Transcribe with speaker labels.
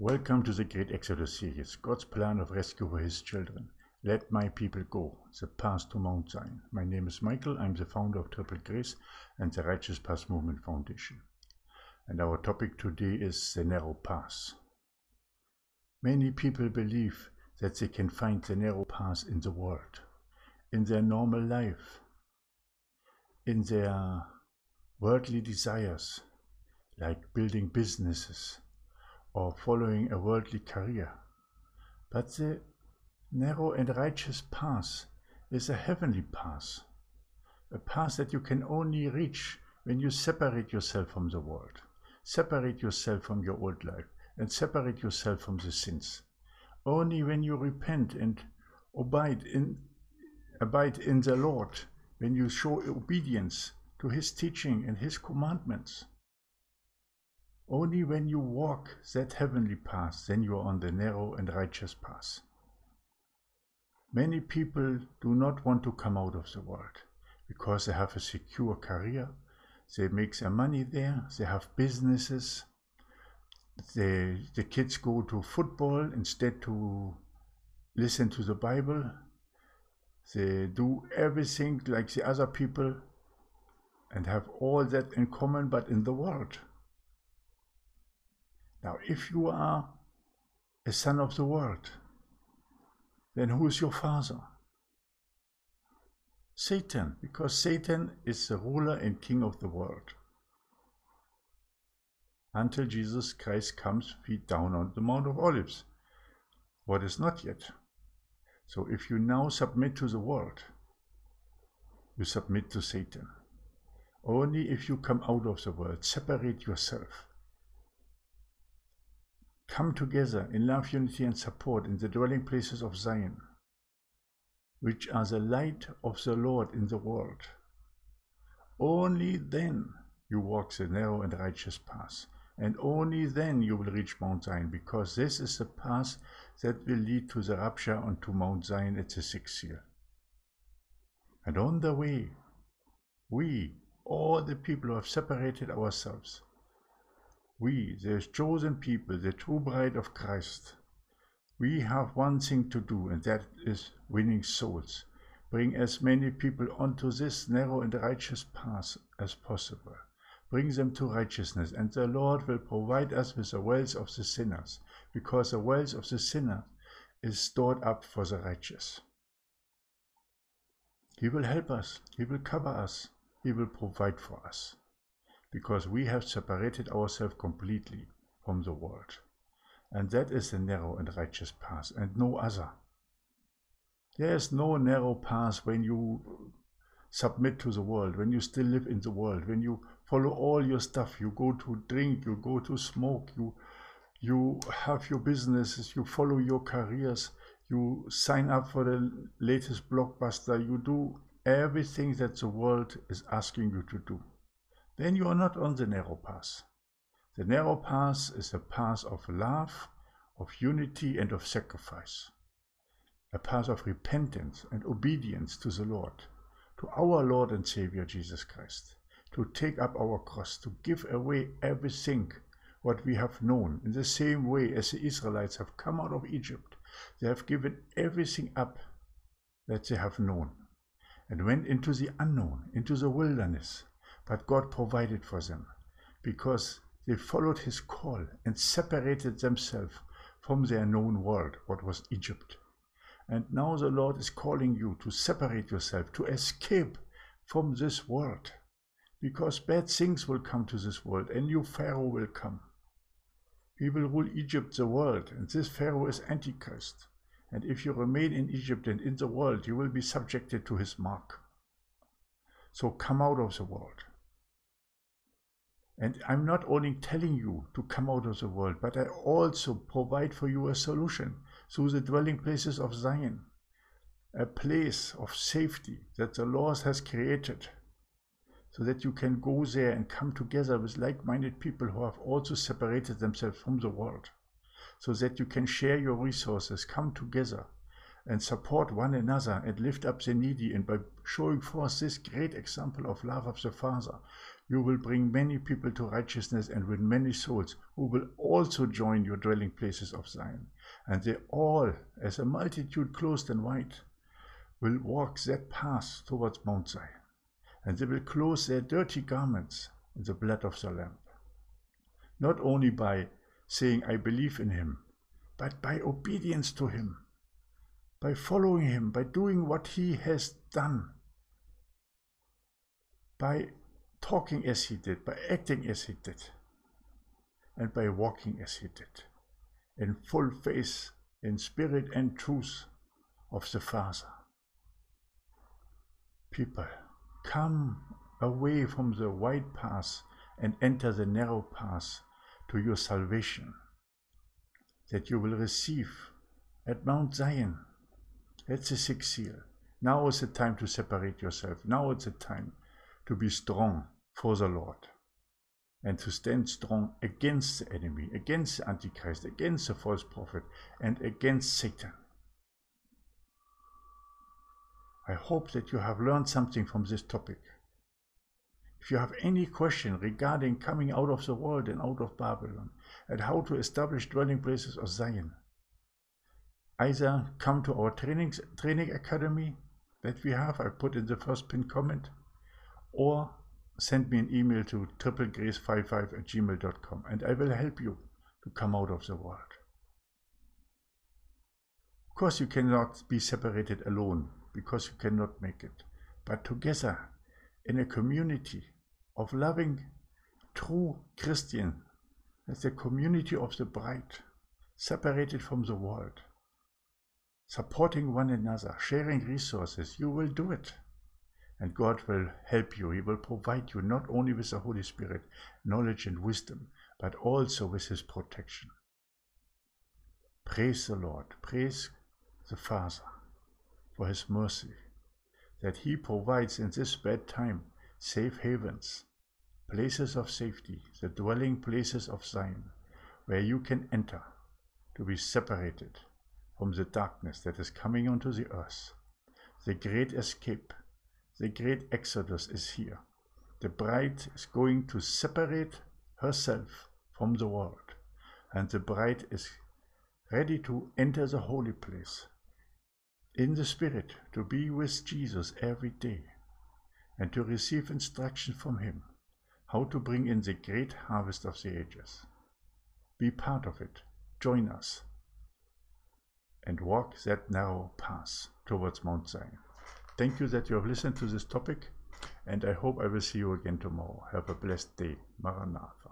Speaker 1: Welcome to the Great Exodus series, God's plan of rescue for his children. Let my people go, the path to Mount Zion. My name is Maikel, I'm the founder of Triple Grace and the Righteous Path Movement Foundation. And our topic today is the narrow path. Many people believe that they can find the narrow path in the world, in their normal life, in their worldly desires, like building businesses or following a worldly career. But the narrow and righteous path is a heavenly path, a path that you can only reach when you separate yourself from the world, separate yourself from your old life, and separate yourself from the sins. Only when you repent and abide in, abide in the Lord, when you show obedience to His teaching and His commandments, only when you walk that heavenly path, then you are on the narrow and righteous path. Many people do not want to come out of the world because they have a secure career, they make their money there, they have businesses, they, the kids go to football instead to listen to the Bible, they do everything like the other people and have all that in common but in the world. Now, if you are a son of the world, then who is your father? Satan, because Satan is the ruler and king of the world. Until Jesus Christ comes feet down on the Mount of Olives. What is not yet. So if you now submit to the world, you submit to Satan. Only if you come out of the world, separate yourself, come together in love, unity, and support in the dwelling places of Zion, which are the light of the Lord in the world. Only then you walk the narrow and righteous path, and only then you will reach Mount Zion, because this is the path that will lead to the rapture onto Mount Zion at the sixth seal. And on the way, we, all the people who have separated ourselves, we, the chosen people, the true bride of Christ, we have one thing to do, and that is winning souls. Bring as many people onto this narrow and righteous path as possible. Bring them to righteousness, and the Lord will provide us with the wealth of the sinners, because the wealth of the sinner is stored up for the righteous. He will help us, He will cover us, He will provide for us because we have separated ourselves completely from the world. And that is the narrow and righteous path, and no other. There is no narrow path when you submit to the world, when you still live in the world, when you follow all your stuff, you go to drink, you go to smoke, you you have your businesses, you follow your careers, you sign up for the latest blockbuster, you do everything that the world is asking you to do then you are not on the narrow path. The narrow path is a path of love, of unity, and of sacrifice. A path of repentance and obedience to the Lord, to our Lord and Savior Jesus Christ, to take up our cross, to give away everything what we have known, in the same way as the Israelites have come out of Egypt. They have given everything up that they have known and went into the unknown, into the wilderness, but God provided for them because they followed his call and separated themselves from their known world, what was Egypt. And now the Lord is calling you to separate yourself, to escape from this world, because bad things will come to this world, and new Pharaoh will come. He will rule Egypt, the world, and this Pharaoh is Antichrist. And if you remain in Egypt and in the world, you will be subjected to his mark. So come out of the world. And I'm not only telling you to come out of the world, but I also provide for you a solution through the dwelling places of Zion, a place of safety that the Lord has created, so that you can go there and come together with like minded people who have also separated themselves from the world, so that you can share your resources, come together and support one another and lift up the needy. And by showing forth this great example of love of the Father, You will bring many people to righteousness and win many souls who will also join your dwelling places of Zion. And they all, as a multitude clothed in white, will walk that path towards Mount Zion. And they will clothe their dirty garments in the blood of the Lamb. Not only by saying, I believe in him, but by obedience to him, by following him, by doing what he has done, by talking as he did, by acting as he did, and by walking as he did, in full faith, in spirit and truth of the Father. People, come away from the wide path and enter the narrow path to your salvation that you will receive at Mount Zion. That's the sixth seal. Now is the time to separate yourself. Now is the time to be strong for the Lord and to stand strong against the enemy, against the Antichrist, against the false prophet, and against Satan. I hope that you have learned something from this topic. If you have any question regarding coming out of the world and out of Babylon, and how to establish dwelling places of Zion, either come to our trainings, training academy that we have, I put in the first pinned comment, or send me an email to triplegrace55 at gmail.com and I will help you to come out of the world. Of course, you cannot be separated alone because you cannot make it, but together in a community of loving, true Christian, as the community of the bride, separated from the world, supporting one another, sharing resources, you will do it. And God will help you. He will provide you not only with the Holy Spirit, knowledge and wisdom, but also with His protection. Praise the Lord. Praise the Father for His mercy, that He provides in this bad time safe havens, places of safety, the dwelling places of Zion, where you can enter to be separated from the darkness that is coming onto the earth. The great escape the great exodus is here. The bride is going to separate herself from the world, and the bride is ready to enter the holy place in the Spirit to be with Jesus every day and to receive instruction from Him how to bring in the great harvest of the ages. Be part of it. Join us and walk that narrow path towards Mount Zion. Thank you that you have listened to this topic, and I hope I will see you again tomorrow. Have a blessed day. Maranatha.